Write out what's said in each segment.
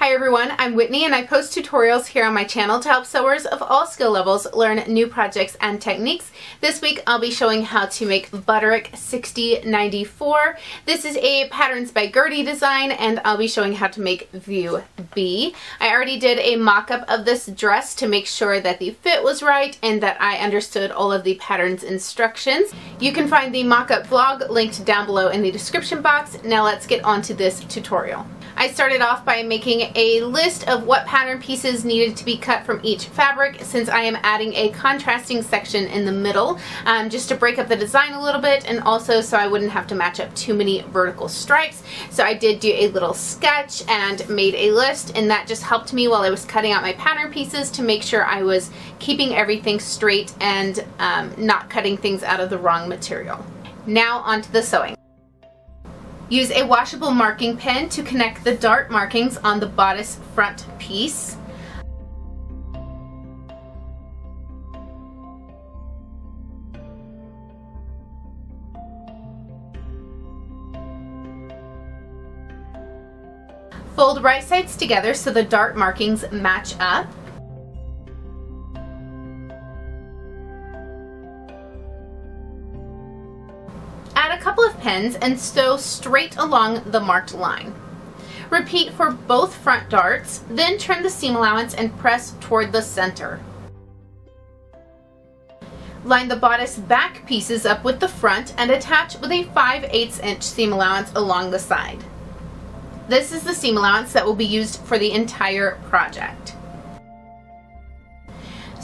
Hi everyone, I'm Whitney and I post tutorials here on my channel to help sewers of all skill levels learn new projects and techniques. This week I'll be showing how to make Butterick 6094. This is a Patterns by Gertie design and I'll be showing how to make view B. I already did a mock-up of this dress to make sure that the fit was right and that I understood all of the pattern's instructions. You can find the mock-up vlog linked down below in the description box. Now let's get on to this tutorial. I started off by making a list of what pattern pieces needed to be cut from each fabric since I am adding a contrasting section in the middle um, just to break up the design a little bit and also so I wouldn't have to match up too many vertical stripes. So I did do a little sketch and made a list and that just helped me while I was cutting out my pattern pieces to make sure I was keeping everything straight and um, not cutting things out of the wrong material. Now onto the sewing. Use a washable marking pen to connect the dart markings on the bodice front piece. Fold right sides together so the dart markings match up. Pins and sew straight along the marked line. Repeat for both front darts, then trim the seam allowance and press toward the center. Line the bodice back pieces up with the front and attach with a 5 8 inch seam allowance along the side. This is the seam allowance that will be used for the entire project.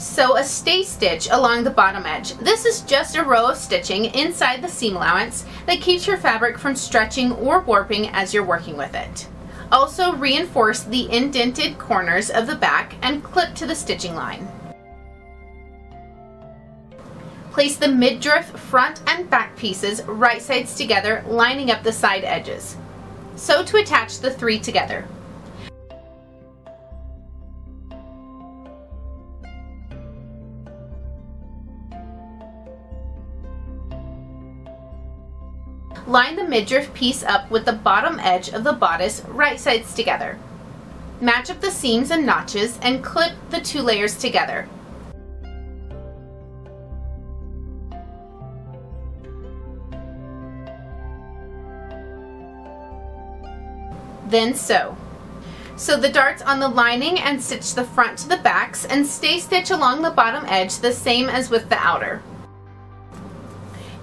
Sew a stay stitch along the bottom edge. This is just a row of stitching inside the seam allowance that keeps your fabric from stretching or warping as you're working with it. Also reinforce the indented corners of the back and clip to the stitching line. Place the midriff front and back pieces right sides together, lining up the side edges. Sew to attach the three together. Line the midriff piece up with the bottom edge of the bodice right sides together. Match up the seams and notches and clip the two layers together. Then sew. Sew the darts on the lining and stitch the front to the backs and stay stitch along the bottom edge the same as with the outer.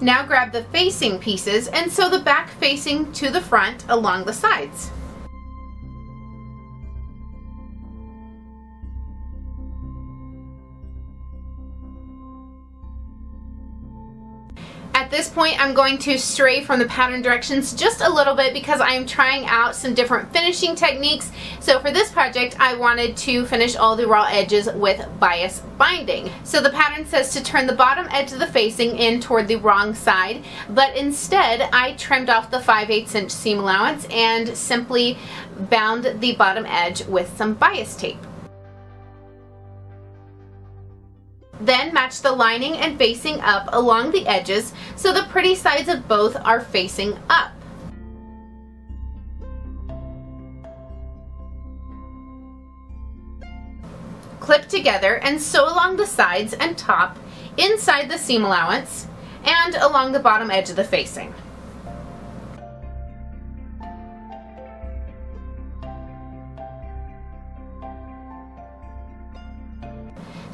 Now grab the facing pieces and sew the back facing to the front along the sides. At this point, I'm going to stray from the pattern directions just a little bit because I am trying out some different finishing techniques. So for this project, I wanted to finish all the raw edges with bias binding. So the pattern says to turn the bottom edge of the facing in toward the wrong side, but instead I trimmed off the 5 8 inch seam allowance and simply bound the bottom edge with some bias tape. Then match the lining and facing up along the edges so the pretty sides of both are facing up. Clip together and sew along the sides and top inside the seam allowance and along the bottom edge of the facing.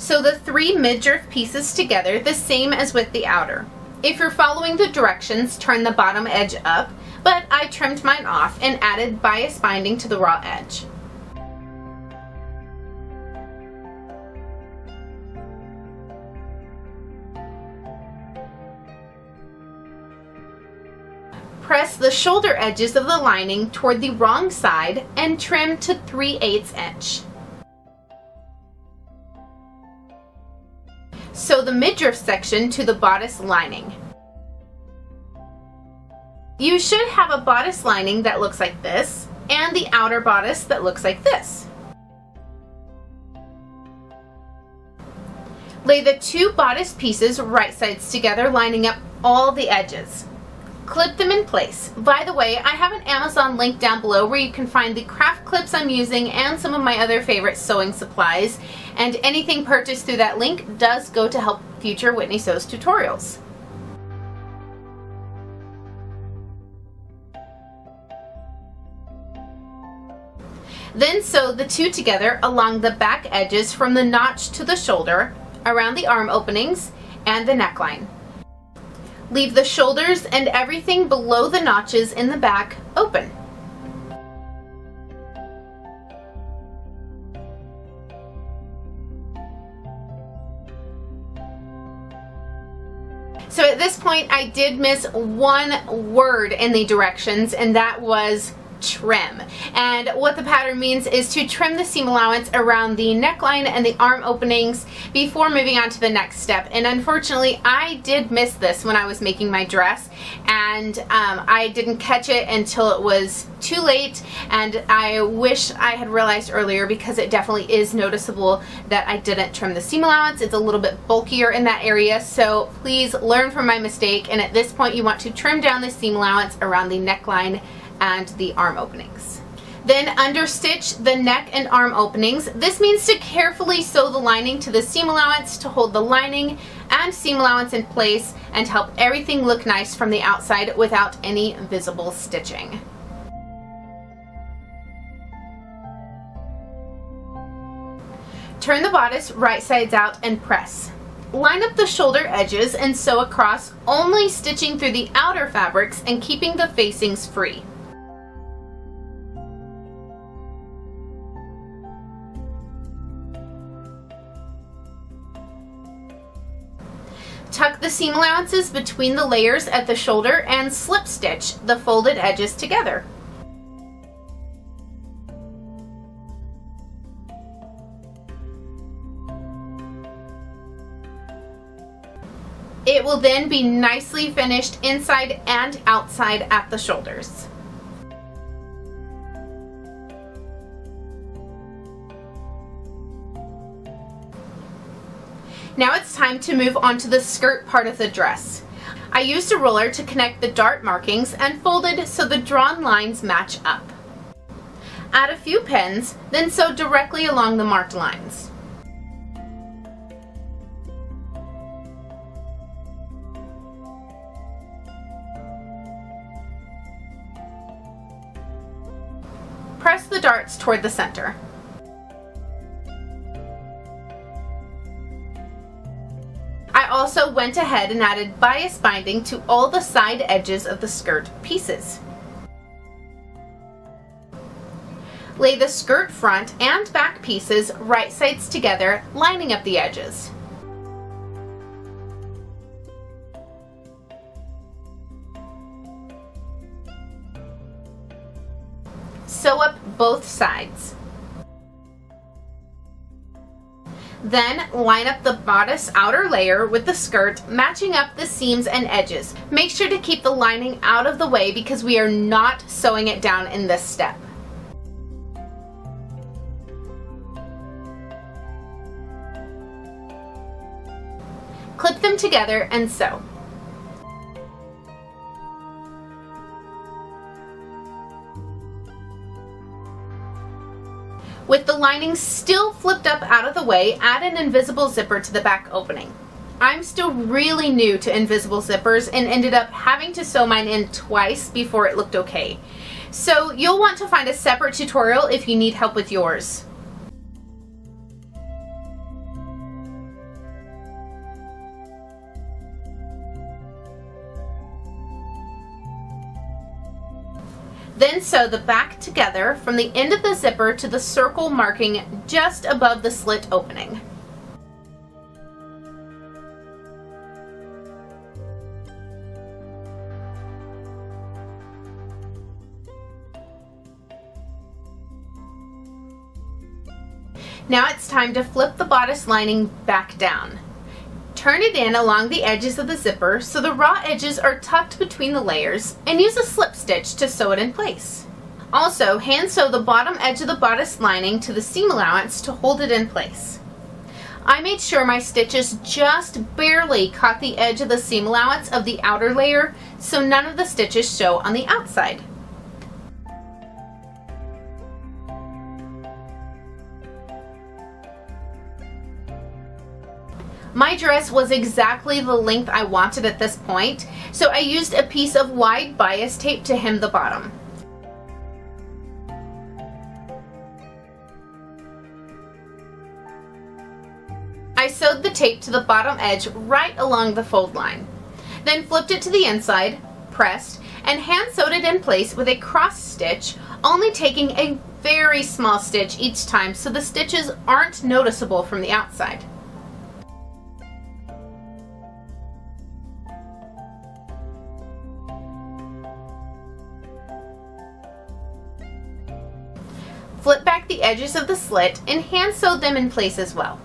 Sew the three midriff pieces together the same as with the outer. If you're following the directions, turn the bottom edge up, but I trimmed mine off and added bias binding to the raw edge. Press the shoulder edges of the lining toward the wrong side and trim to 3 8 inch. Sew the midriff section to the bodice lining. You should have a bodice lining that looks like this and the outer bodice that looks like this. Lay the two bodice pieces right sides together lining up all the edges. Clip them in place. By the way, I have an Amazon link down below where you can find the craft clips I'm using and some of my other favorite sewing supplies. And anything purchased through that link does go to help future Whitney Sews tutorials. Then sew the two together along the back edges from the notch to the shoulder, around the arm openings, and the neckline. Leave the shoulders and everything below the notches in the back open. So at this point I did miss one word in the directions and that was trim. And what the pattern means is to trim the seam allowance around the neckline and the arm openings before moving on to the next step. And unfortunately, I did miss this when I was making my dress and um, I didn't catch it until it was too late and I wish I had realized earlier because it definitely is noticeable that I didn't trim the seam allowance. It's a little bit bulkier in that area so please learn from my mistake and at this point you want to trim down the seam allowance around the neckline and the arm openings. Then understitch the neck and arm openings. This means to carefully sew the lining to the seam allowance to hold the lining and seam allowance in place and help everything look nice from the outside without any visible stitching. Turn the bodice right sides out and press. Line up the shoulder edges and sew across, only stitching through the outer fabrics and keeping the facings free. The seam allowances between the layers at the shoulder and slip stitch the folded edges together. It will then be nicely finished inside and outside at the shoulders. Now it's time to move on to the skirt part of the dress. I used a ruler to connect the dart markings and folded so the drawn lines match up. Add a few pins, then sew directly along the marked lines. Press the darts toward the center. Also went ahead and added bias binding to all the side edges of the skirt pieces. Lay the skirt front and back pieces right sides together, lining up the edges. Sew up both sides. Then line up the bodice outer layer with the skirt, matching up the seams and edges. Make sure to keep the lining out of the way because we are not sewing it down in this step. Clip them together and sew. Lining still flipped up out of the way, add an invisible zipper to the back opening. I'm still really new to invisible zippers and ended up having to sew mine in twice before it looked okay. So you'll want to find a separate tutorial if you need help with yours. Sew the back together from the end of the zipper to the circle marking just above the slit opening. Now it's time to flip the bodice lining back down. Turn it in along the edges of the zipper so the raw edges are tucked between the layers and use a slip stitch to sew it in place. Also, hand sew the bottom edge of the bodice lining to the seam allowance to hold it in place. I made sure my stitches just barely caught the edge of the seam allowance of the outer layer so none of the stitches show on the outside. My dress was exactly the length I wanted at this point, so I used a piece of wide bias tape to hem the bottom. Tape to the bottom edge right along the fold line. Then flipped it to the inside, pressed, and hand sewed it in place with a cross stitch, only taking a very small stitch each time so the stitches aren't noticeable from the outside. Flip back the edges of the slit and hand sew them in place as well.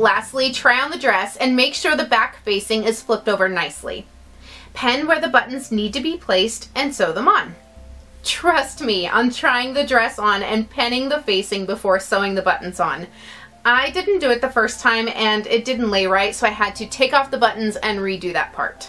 Lastly, try on the dress and make sure the back facing is flipped over nicely. Pen where the buttons need to be placed and sew them on. Trust me on trying the dress on and penning the facing before sewing the buttons on. I didn't do it the first time and it didn't lay right so I had to take off the buttons and redo that part.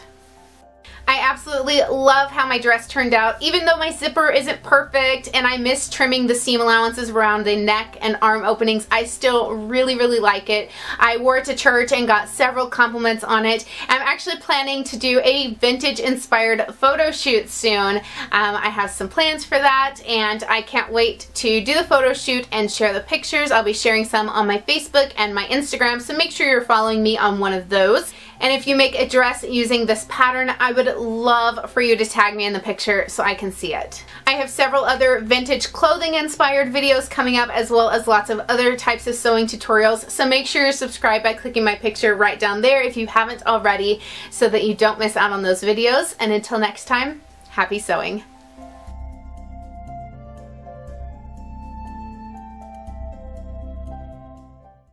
I absolutely love how my dress turned out, even though my zipper isn't perfect and I miss trimming the seam allowances around the neck and arm openings. I still really, really like it. I wore it to church and got several compliments on it. I'm actually planning to do a vintage inspired photo shoot soon. Um, I have some plans for that and I can't wait to do the photo shoot and share the pictures. I'll be sharing some on my Facebook and my Instagram, so make sure you're following me on one of those. And if you make a dress using this pattern, I would love for you to tag me in the picture so I can see it. I have several other vintage clothing inspired videos coming up as well as lots of other types of sewing tutorials. So make sure you're subscribed by clicking my picture right down there if you haven't already so that you don't miss out on those videos. And until next time, happy sewing.